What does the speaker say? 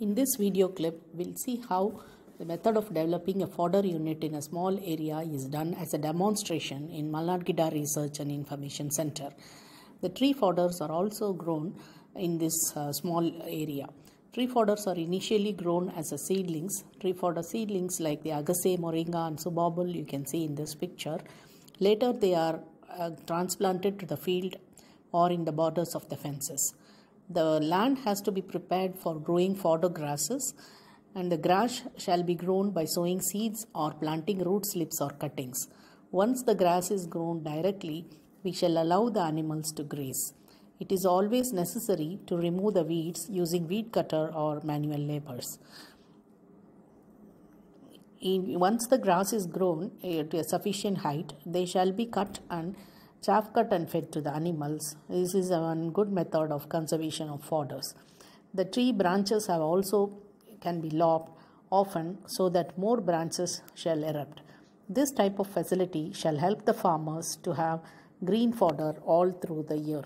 In this video clip, we'll see how the method of developing a fodder unit in a small area is done as a demonstration in Malnad Research and Information Center. The tree fodders are also grown in this uh, small area. Tree fodders are initially grown as a seedlings. Tree fodder seedlings like the agasse, moringa and subabul you can see in this picture. Later they are uh, transplanted to the field or in the borders of the fences. The land has to be prepared for growing fodder grasses and the grass shall be grown by sowing seeds or planting root slips or cuttings. Once the grass is grown directly, we shall allow the animals to graze. It is always necessary to remove the weeds using weed cutter or manual labors. Once the grass is grown eh, to a sufficient height, they shall be cut and chaff cut and fed to the animals. This is one good method of conservation of fodders. The tree branches have also can be lopped often so that more branches shall erupt. This type of facility shall help the farmers to have green fodder all through the year.